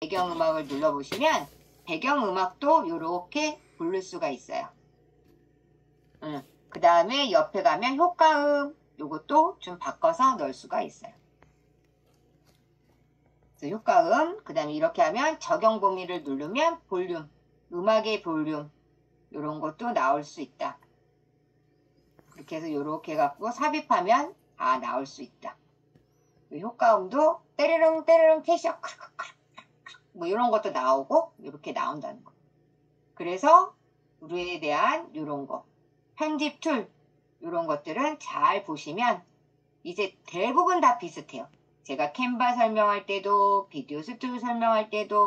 배경음악을 눌러보시면 배경음악도 이렇게 부를 수가 있어요. 음, 그 다음에 옆에 가면 효과음 요것도 좀 바꿔서 넣을 수가 있어요. 효과음 그 다음에 이렇게 하면 적용 범위를 누르면 볼륨 음악의 볼륨 이런 것도 나올 수 있다. 이렇게 해서 이렇게 갖고 삽입하면 아 나올 수 있다. 효과음도 때르릉 때르릉 캐셔 뭐 이런 것도 나오고 이렇게 나온다는 거. 그래서 우리에 대한 이런 거 편집 툴 이런 것들은 잘 보시면 이제 대부분 다 비슷해요. 제가 캔바 설명할 때도 비디오 스튜디오 설명할 때도